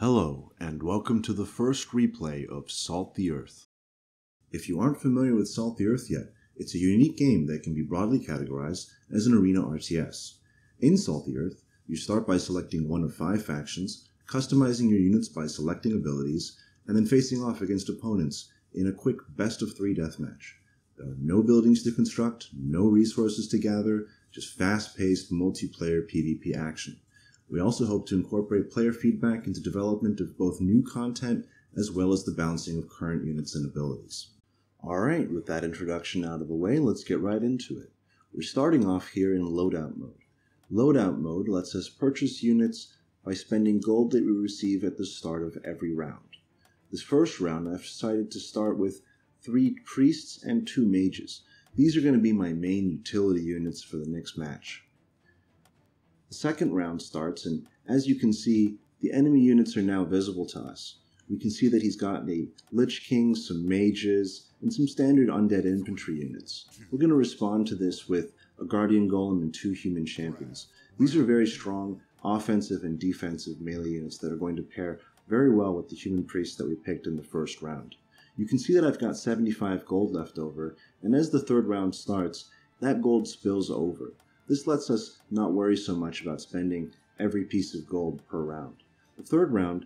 Hello, and welcome to the first replay of Salt the Earth. If you aren't familiar with Salt the Earth yet, it's a unique game that can be broadly categorized as an arena RTS. In Salt the Earth, you start by selecting one of five factions, customizing your units by selecting abilities, and then facing off against opponents in a quick best of three deathmatch. There are no buildings to construct, no resources to gather, just fast paced multiplayer PvP action. We also hope to incorporate player feedback into development of both new content as well as the balancing of current units and abilities. Alright, with that introduction out of the way, let's get right into it. We're starting off here in loadout mode. Loadout mode lets us purchase units by spending gold that we receive at the start of every round. This first round, I've decided to start with three priests and two mages. These are going to be my main utility units for the next match. The second round starts, and as you can see, the enemy units are now visible to us. We can see that he's got a Lich King, some mages, and some standard undead infantry units. We're going to respond to this with a Guardian Golem and two human champions. These are very strong offensive and defensive melee units that are going to pair very well with the human priest that we picked in the first round. You can see that I've got 75 gold left over, and as the third round starts, that gold spills over. This lets us not worry so much about spending every piece of gold per round. The third round,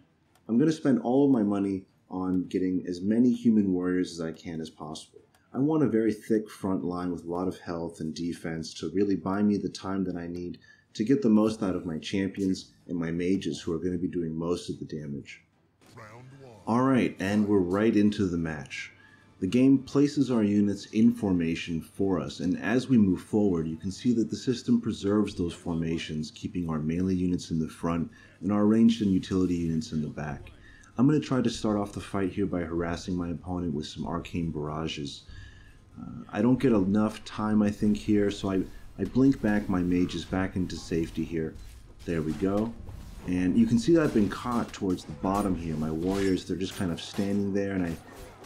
I'm going to spend all of my money on getting as many human warriors as I can as possible. I want a very thick front line with a lot of health and defense to really buy me the time that I need to get the most out of my champions and my mages who are going to be doing most of the damage. Alright, and we're right into the match. The game places our units in formation for us, and as we move forward, you can see that the system preserves those formations, keeping our melee units in the front and our ranged and utility units in the back. I'm going to try to start off the fight here by harassing my opponent with some arcane barrages. Uh, I don't get enough time, I think, here, so I, I blink back my mages back into safety here. There we go. And you can see that I've been caught towards the bottom here. My warriors, they're just kind of standing there, and I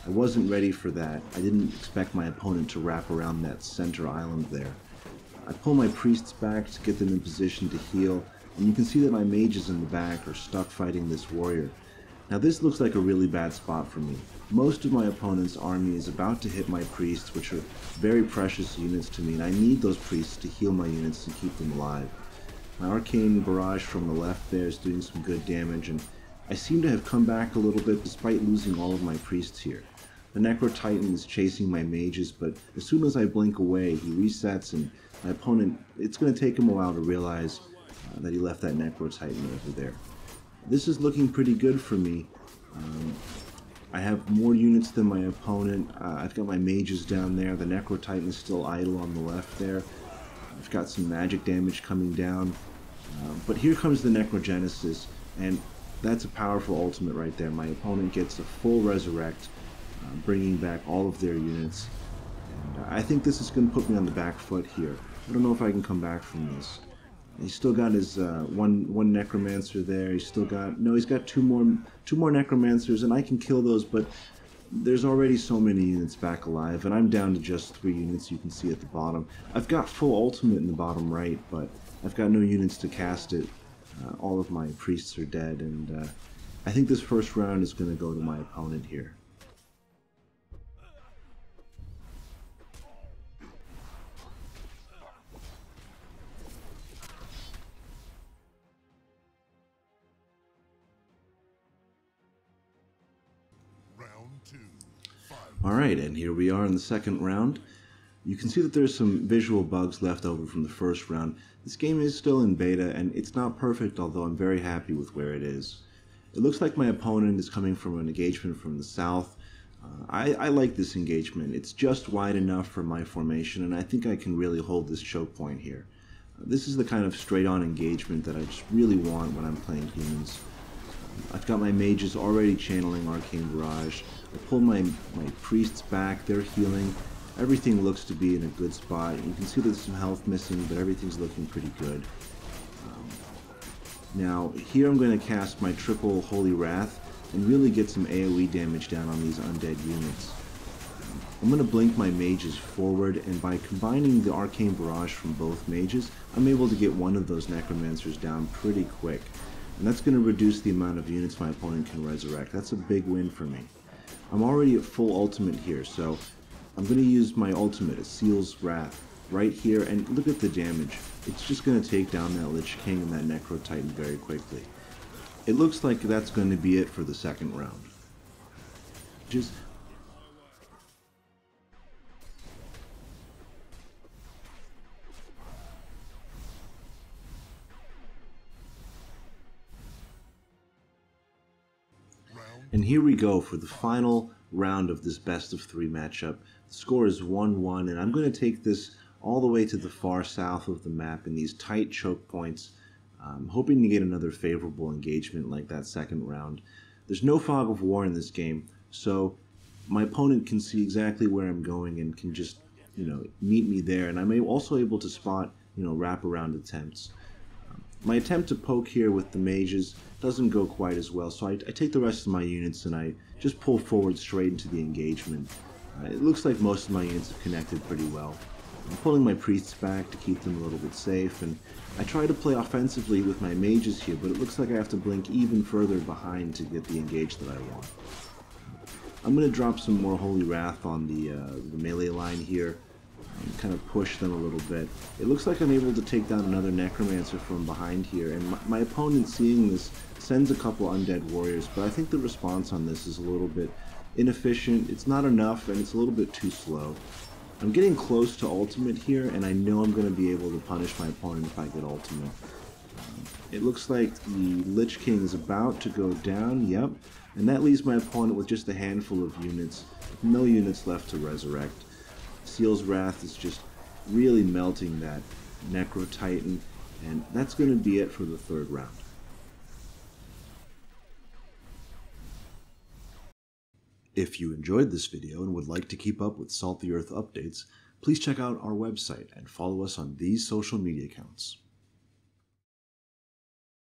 I wasn't ready for that. I didn't expect my opponent to wrap around that center island there. I pull my priests back to get them in position to heal, and you can see that my mages in the back are stuck fighting this warrior. Now this looks like a really bad spot for me. Most of my opponent's army is about to hit my priests, which are very precious units to me, and I need those priests to heal my units and keep them alive. My arcane barrage from the left there is doing some good damage, and I seem to have come back a little bit despite losing all of my priests here. The Necro Titan is chasing my mages, but as soon as I blink away, he resets, and my opponent, it's going to take him a while to realize uh, that he left that Necro Titan over there. This is looking pretty good for me. Um, I have more units than my opponent. Uh, I've got my mages down there. The Necro Titan is still idle on the left there. I've got some magic damage coming down. Uh, but here comes the Necrogenesis, and that's a powerful ultimate right there. My opponent gets a full resurrect, uh, bringing back all of their units. And uh, I think this is going to put me on the back foot here. I don't know if I can come back from this. He's still got his uh, one one necromancer there. He's still got no. He's got two more two more necromancers, and I can kill those. But there's already so many units back alive, and I'm down to just three units. You can see at the bottom. I've got full ultimate in the bottom right, but I've got no units to cast it. Uh, all of my priests are dead, and uh, I think this first round is going to go to my opponent here. Alright, and here we are in the second round. You can see that there's some visual bugs left over from the first round. This game is still in beta, and it's not perfect, although I'm very happy with where it is. It looks like my opponent is coming from an engagement from the south. Uh, I, I, like this engagement. It's just wide enough for my formation, and I think I can really hold this choke point here. Uh, this is the kind of straight-on engagement that I just really want when I'm playing humans. I've got my mages already channeling Arcane Barrage. I pulled my, my priests back, they're healing. Everything looks to be in a good spot. You can see there's some health missing, but everything's looking pretty good. Um, now, here I'm going to cast my triple Holy Wrath and really get some AoE damage down on these undead units. I'm going to blink my mages forward, and by combining the Arcane Barrage from both mages, I'm able to get one of those Necromancers down pretty quick. And that's going to reduce the amount of units my opponent can resurrect. That's a big win for me. I'm already at full ultimate here, so I'm going to use my ultimate, a Seal's Wrath, right here, and look at the damage. It's just going to take down that Lich King and that Necro Titan very quickly. It looks like that's going to be it for the second round. Just And here we go for the final round of this best of three matchup. The score is 1-1, and I'm going to take this all the way to the far south of the map in these tight choke points, um, hoping to get another favorable engagement like that second round. There's no fog of war in this game, so my opponent can see exactly where I'm going and can just, you know, meet me there. And I'm also able to spot, you know, wraparound attempts. My attempt to poke here with the mages doesn't go quite as well, so I, I take the rest of my units and I just pull forward straight into the engagement. Uh, it looks like most of my units have connected pretty well. I'm pulling my priests back to keep them a little bit safe, and I try to play offensively with my mages here, but it looks like I have to blink even further behind to get the engage that I want. I'm going to drop some more Holy Wrath on the, uh, the melee line here, and kind of push them a little bit. It looks like I'm able to take down another Necromancer from behind here, and my, my opponent seeing this sends a couple Undead Warriors, but I think the response on this is a little bit inefficient, it's not enough, and it's a little bit too slow. I'm getting close to ultimate here, and I know I'm going to be able to punish my opponent if I get ultimate. It looks like the Lich King is about to go down, yep, and that leaves my opponent with just a handful of units, no units left to resurrect. Aseel's Wrath is just really melting that Necro Titan, and that's going to be it for the third round. If you enjoyed this video and would like to keep up with Salt the Earth updates, please check out our website and follow us on these social media accounts.